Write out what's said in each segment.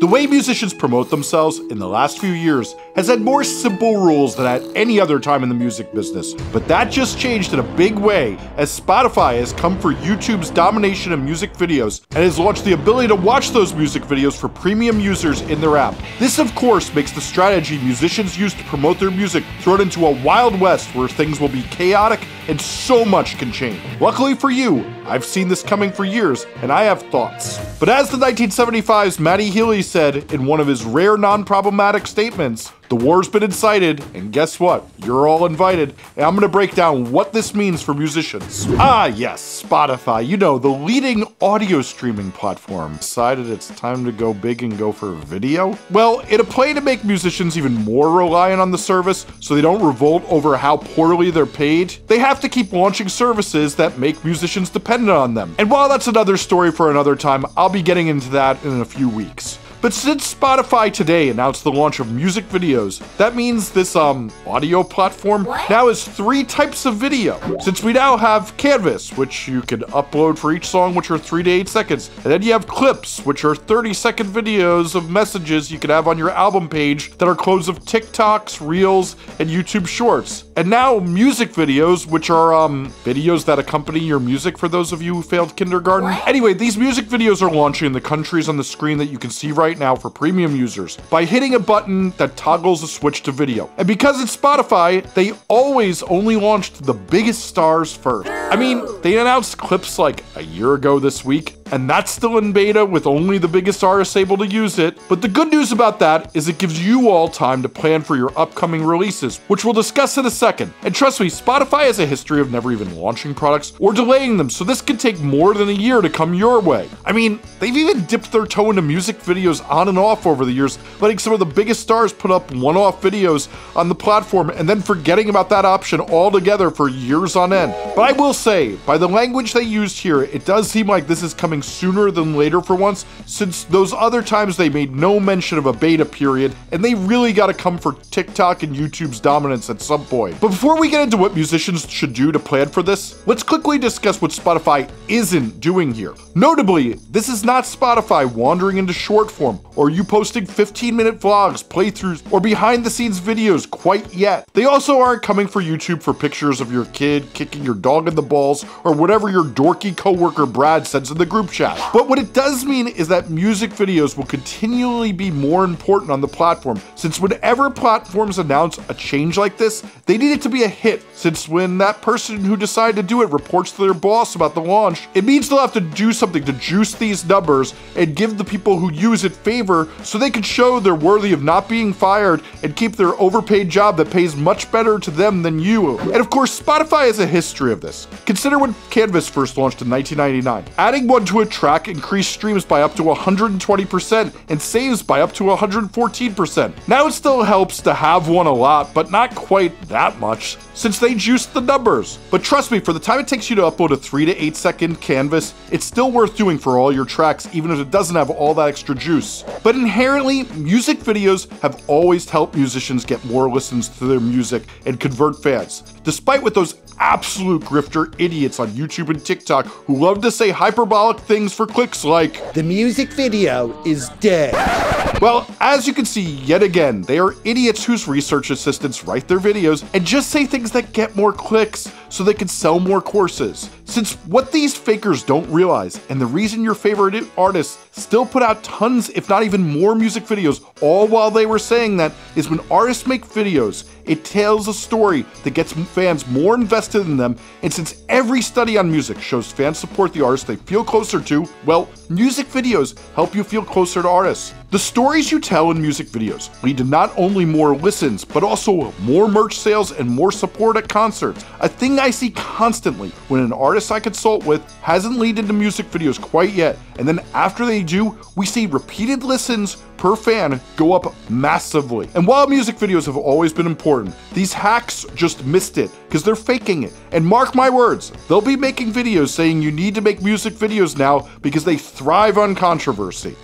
The way musicians promote themselves in the last few years has had more simple rules than at any other time in the music business, but that just changed in a big way as Spotify has come for YouTube's domination of music videos and has launched the ability to watch those music videos for premium users in their app. This, of course, makes the strategy musicians use to promote their music thrown into a wild west where things will be chaotic and so much can change. Luckily for you, I've seen this coming for years, and I have thoughts. But as the 1975's Matty Healy said in one of his rare non problematic statements, the war's been incited, and guess what? You're all invited, and I'm gonna break down what this means for musicians. Ah, yes, Spotify, you know, the leading audio streaming platform, decided it's time to go big and go for video? Well, in a play to make musicians even more reliant on the service so they don't revolt over how poorly they're paid, they have to keep launching services that make musicians dependent on them. And while that's another story for another time, I'll be getting into that in a few weeks. But since Spotify today announced the launch of music videos, that means this um audio platform What? now has three types of video. Since we now have Canvas, which you can upload for each song, which are three to eight seconds, and then you have clips, which are 30 second videos of messages you can have on your album page that are closed of TikToks, Reels, and YouTube Shorts. And now music videos, which are um videos that accompany your music for those of you who failed kindergarten. What? Anyway, these music videos are launching in the countries on the screen that you can see right now for premium users by hitting a button that toggles a switch to video. And because it's Spotify, they always only launched the biggest stars first. I mean, they announced clips like a year ago this week, and that's still in beta with only the biggest artists able to use it. But the good news about that is it gives you all time to plan for your upcoming releases, which we'll discuss in a second. And trust me, Spotify has a history of never even launching products or delaying them, so this could take more than a year to come your way. I mean, they've even dipped their toe into music videos on and off over the years, letting some of the biggest stars put up one off videos on the platform and then forgetting about that option altogether for years on end. But I will say, by the language they used here, it does seem like this is coming sooner than later for once, since those other times they made no mention of a beta period, and they really gotta come for TikTok and YouTube's dominance at some point. But before we get into what musicians should do to plan for this, let's quickly discuss what Spotify isn't doing here. Notably, this is not Spotify wandering into short form, or you posting 15 minute vlogs, playthroughs, or behind the scenes videos quite yet. They also aren't coming for YouTube for pictures of your kid kicking your dog in the balls, or whatever your dorky coworker Brad sends in the group chat. But what it does mean is that music videos will continually be more important on the platform, since whenever platforms announce a change like this, they need it to be a hit, since when that person who decided to do it reports to their boss about the launch, it means they'll have to do something to juice these numbers and give the people who use it favor so they can show they're worthy of not being fired and keep their overpaid job that pays much better to them than you. And of course, Spotify has a history of this. Consider when Canvas first launched in 1999. Adding one to a track increased streams by up to 120% and saves by up to 114%. Now it still helps to have one a lot, but not quite that much, since they juiced the numbers. But trust me, for the time it takes you to upload a 3 to 8 second canvas, it's still worth doing for all your tracks, even if it doesn't have all that extra juice. But inherently, music videos have always helped musicians get more listens to their music and convert fans. Despite what those absolute grifter idiots on YouTube and TikTok who love to say hyperbolic things for clicks like, The music video is dead. Well, as you can see yet again, they are idiots whose research assistants write their videos and just say things that get more clicks so they can sell more courses. Since what these fakers don't realize, and the reason your favorite artists still put out tons, if not even more music videos, all while they were saying that, is when artists make videos, it tells a story that gets fans more invested in them, and since every study on music shows fans support the artists they feel closer to, well, music videos help you feel closer to artists. The stories you tell in music videos lead to not only more listens, but also more merch sales and more support at concerts. A thing I see constantly when an artist I consult with hasn't leaned into music videos quite yet, and then after they do, we see repeated listens per fan go up massively. And while music videos have always been important, these hacks just missed it because they're faking it. And mark my words, they'll be making videos saying you need to make music videos now because they thrive on controversy.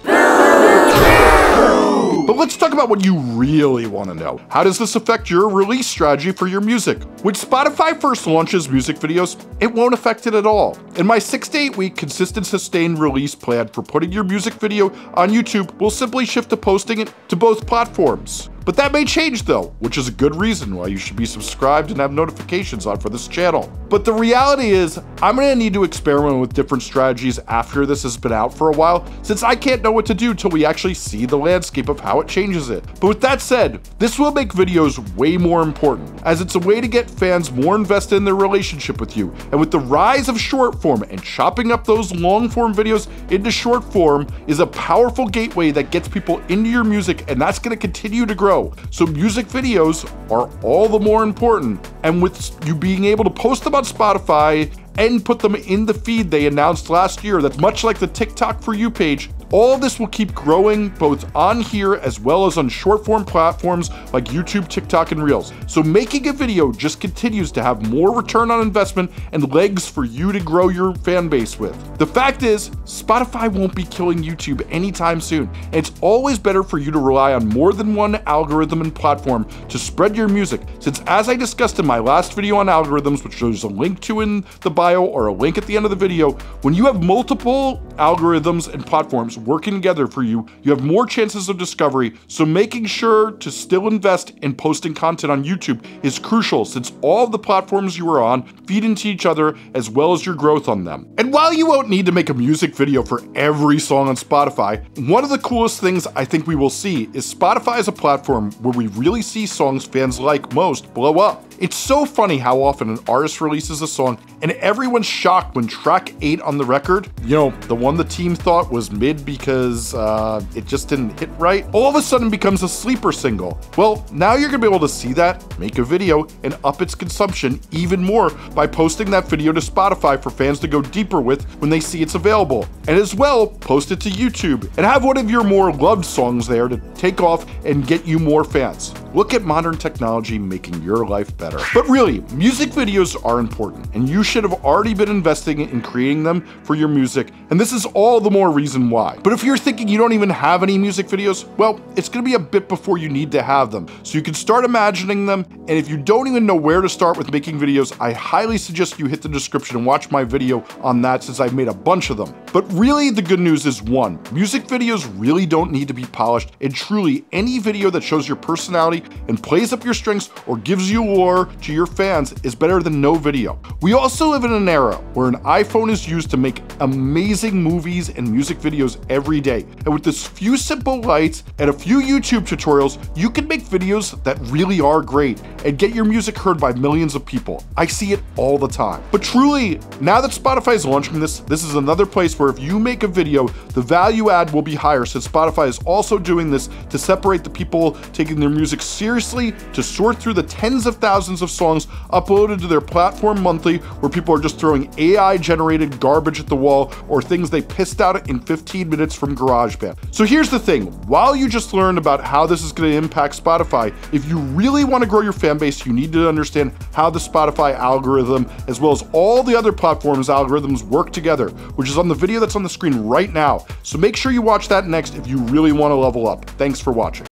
But let's talk about what you really want to know. How does this affect your release strategy for your music? When Spotify first launches music videos, it won't affect it at all. In my six to eight week consistent sustained release plan for putting your music video on YouTube, we'll simply shift to posting it to both platforms. But that may change though, which is a good reason why you should be subscribed and have notifications on for this channel. But the reality is, I'm gonna need to experiment with different strategies after this has been out for a while, since I can't know what to do till we actually see the landscape of how it changes it. But with that said, this will make videos way more important, as it's a way to get fans more invested in their relationship with you. And with the rise of short form and chopping up those long form videos into short form is a powerful gateway that gets people into your music, and that's gonna continue to grow. So music videos are all the more important. And with you being able to post them on Spotify and put them in the feed they announced last year, that's much like the TikTok for You page, all this will keep growing both on here as well as on short form platforms like YouTube, TikTok, and Reels. So making a video just continues to have more return on investment and legs for you to grow your fan base with. The fact is, Spotify won't be killing YouTube anytime soon. And it's always better for you to rely on more than one algorithm and platform to spread your music, since as I discussed in my last video on algorithms, which there's a link to in the bio or a link at the end of the video, when you have multiple algorithms and platforms working together for you, you have more chances of discovery. So making sure to still invest in posting content on YouTube is crucial since all the platforms you are on feed into each other as well as your growth on them. And while you won't need to make a music video for every song on Spotify, one of the coolest things I think we will see is Spotify is a platform where we really see songs fans like most blow up. It's so funny how often an artist releases a song and everyone's shocked when track 8 on the record, you know, the one the team thought was mid because uh, it just didn't hit right, all of a sudden becomes a sleeper single. Well, now you're gonna be able to see that, make a video, and up its consumption even more by posting that video to Spotify for fans to go deeper with when they see it's available. And as well, post it to YouTube and have one of your more loved songs there to take off and get you more fans. Look at modern technology making your life better. But really, music videos are important, and you should have already been investing in creating them for your music, and this is all the more reason why. But if you're thinking you don't even have any music videos, well, it's gonna be a bit before you need to have them. So you can start imagining them, and if you don't even know where to start with making videos, I highly suggest you hit the description and watch my video on that since I've made a bunch of them. But really, the good news is one, music videos really don't need to be polished, and truly, any video that shows your personality and plays up your strengths or gives you lore to your fans is better than no video. We also live in an era where an iPhone is used to make amazing movies and music videos every day. And with this few simple lights and a few YouTube tutorials, you can make videos that really are great and get your music heard by millions of people. I see it all the time. But truly, now that Spotify is launching this, this is another place where if you make a video, the value add will be higher since Spotify is also doing this to separate the people taking their music seriously, to sort through the tens of thousands of songs uploaded to their platform monthly where people are just throwing AI generated garbage at the wall or things they pissed out in 15 minutes from GarageBand. So here's the thing, while you just learned about how this is gonna impact Spotify, if you really wanna grow your fan base, you need to understand how the Spotify algorithm, as well as all the other platforms' algorithms work together, which is on the video that's on the screen right now. So make sure you watch that next if you really wanna level up. Thanks for watching.